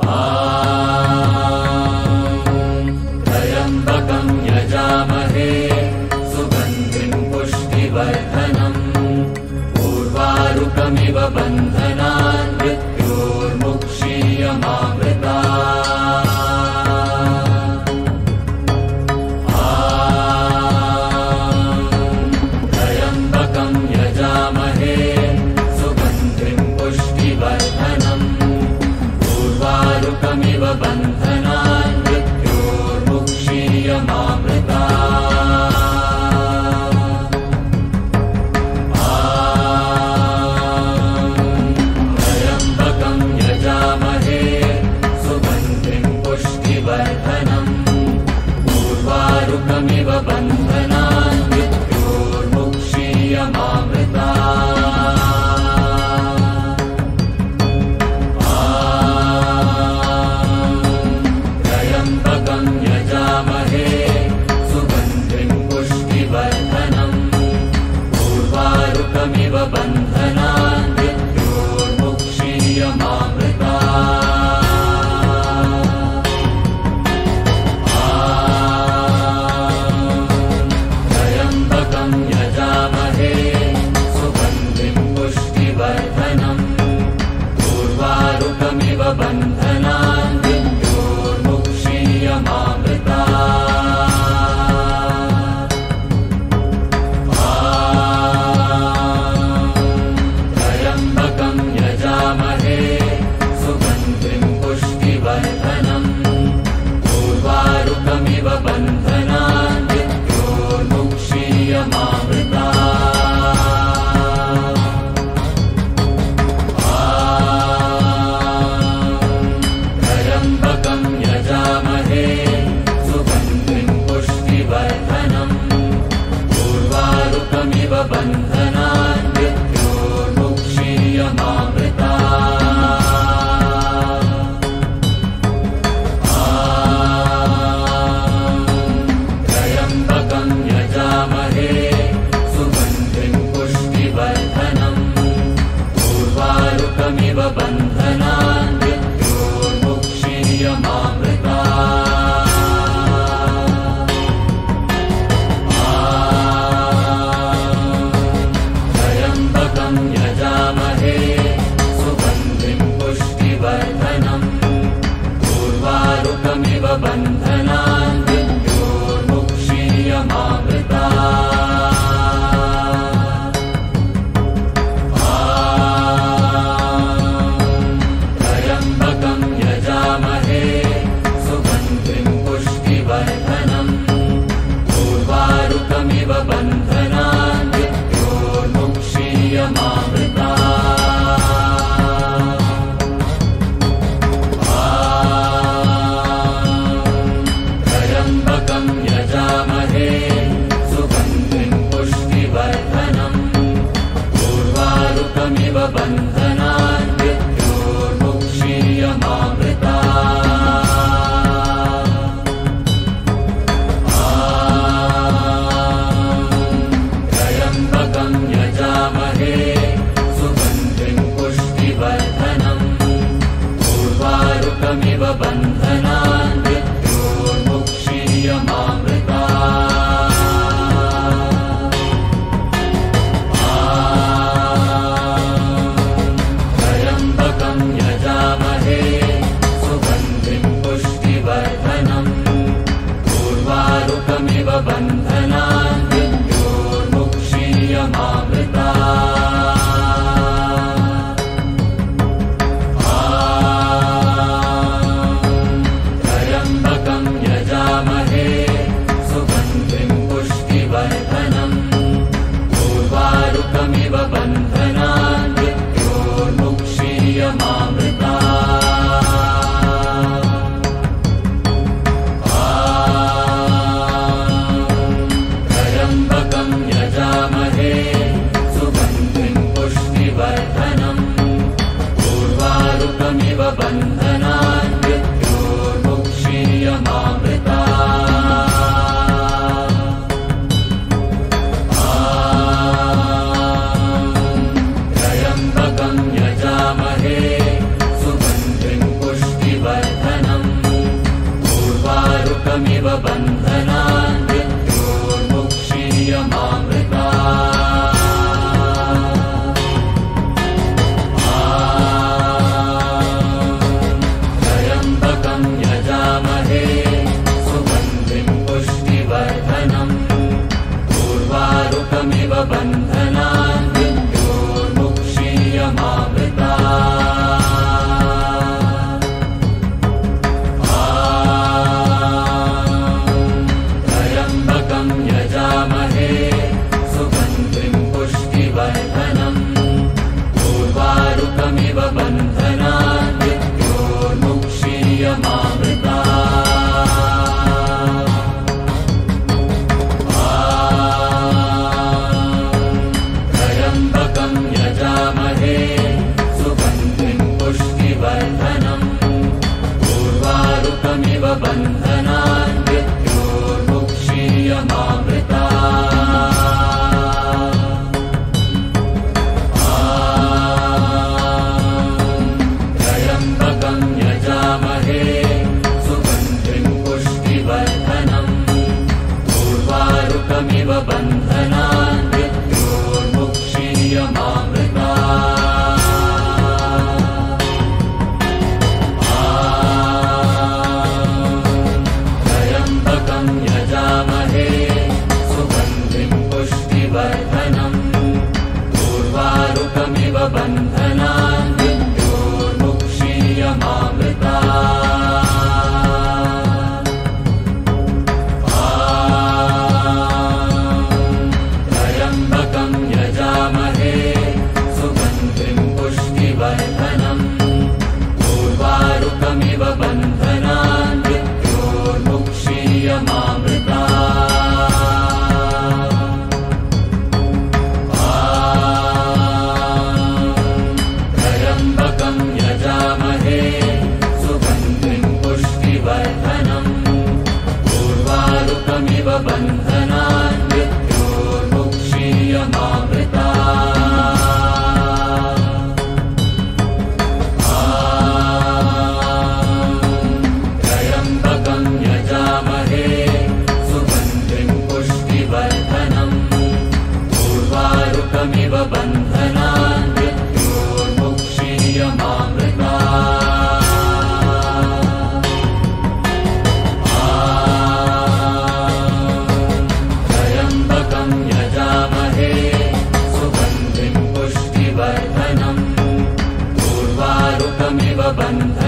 Amen. उर्वारुकमिव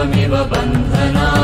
बन्धना।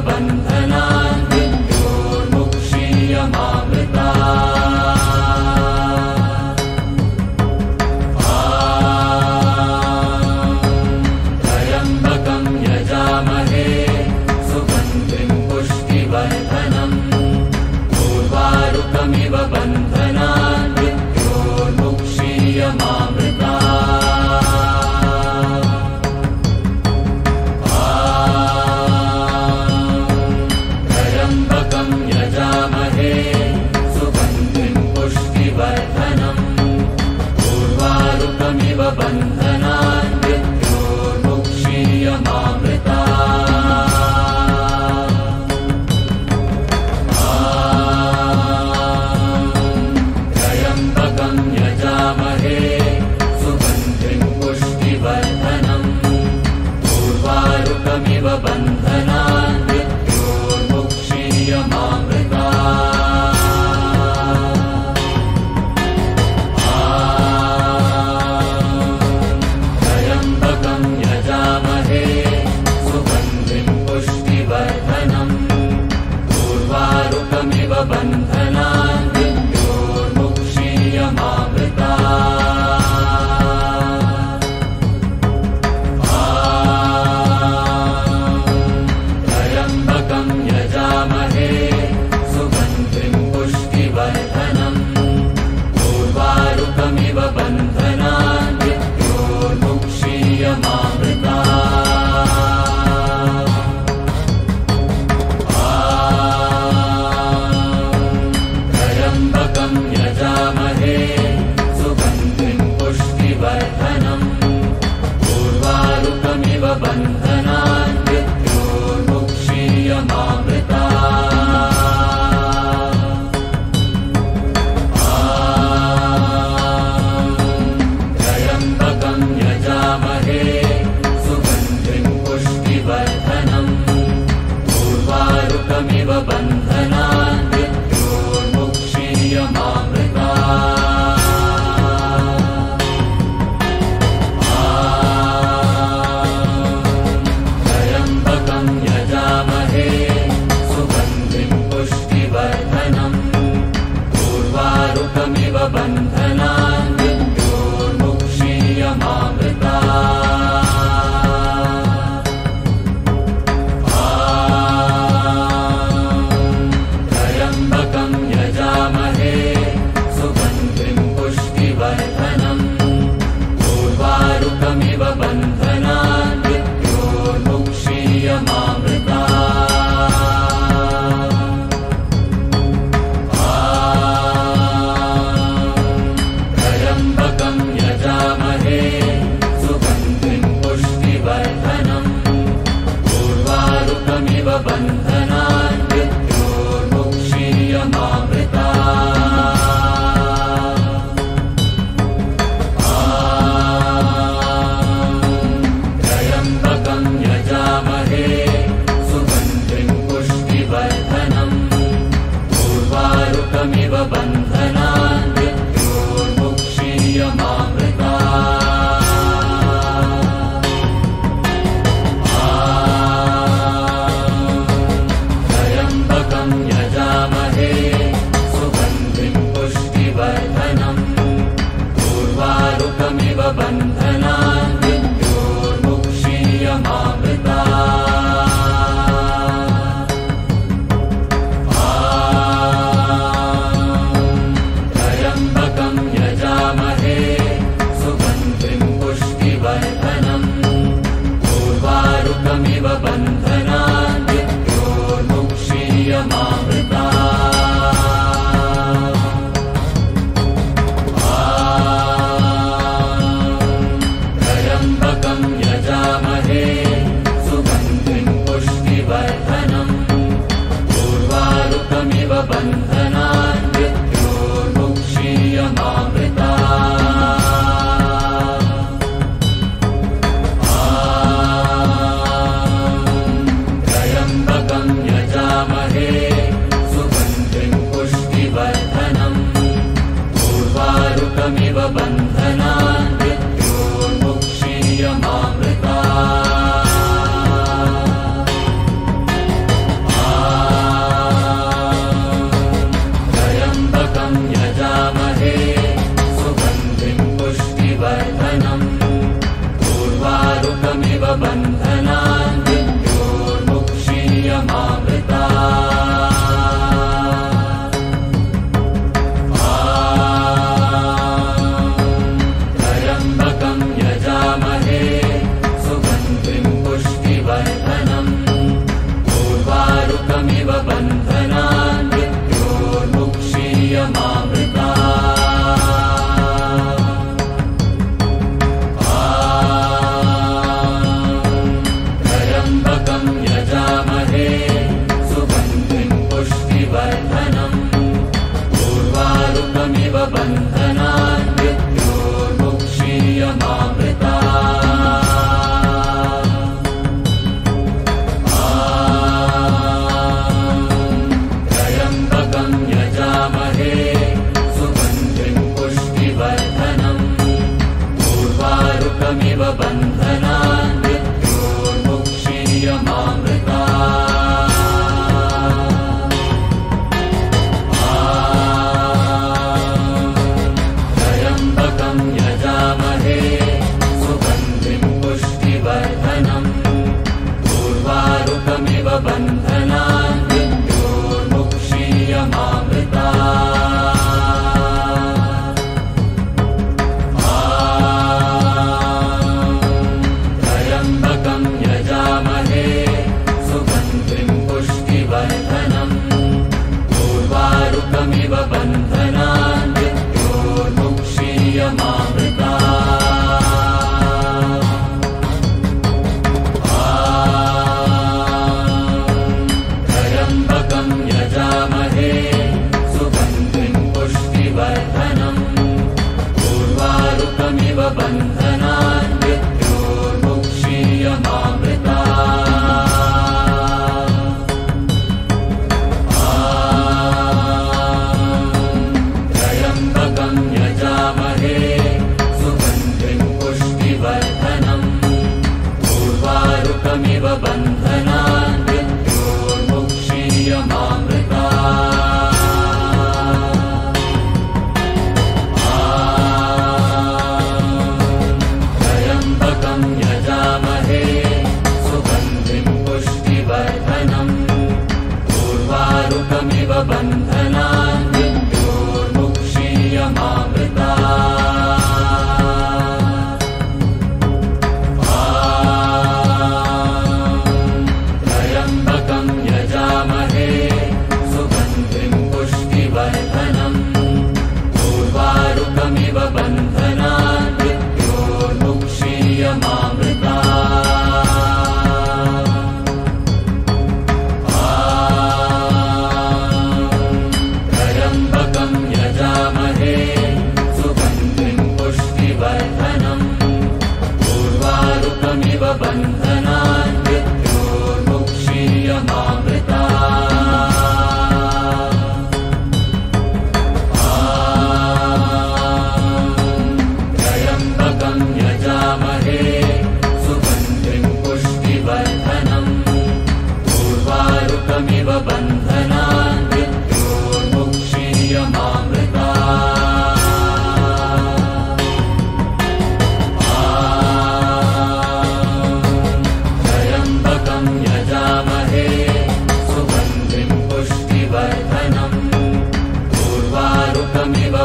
पूर्वारुकमिव 么办法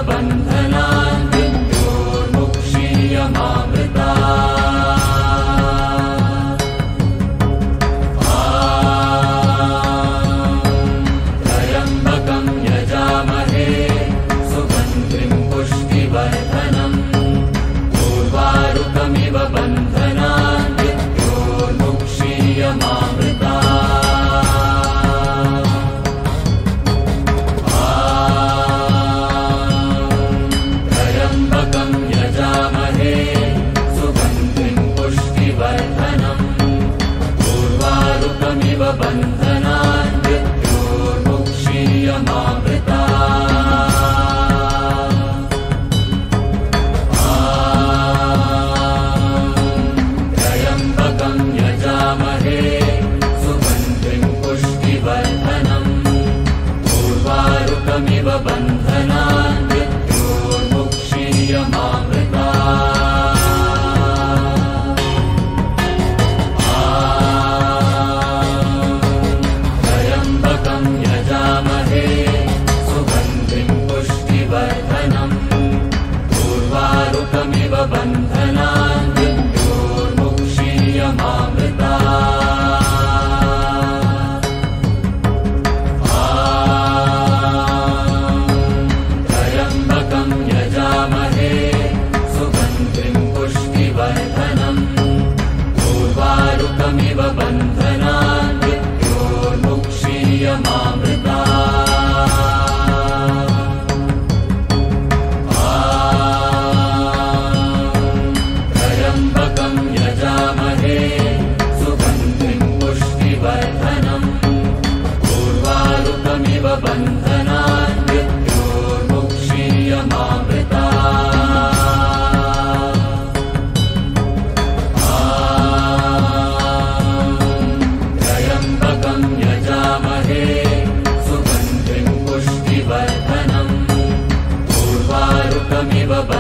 पूर्वारुकमिव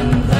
Ananda.